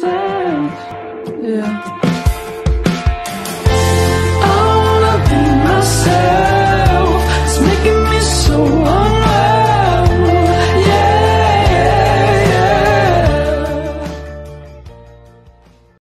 sense. Yeah.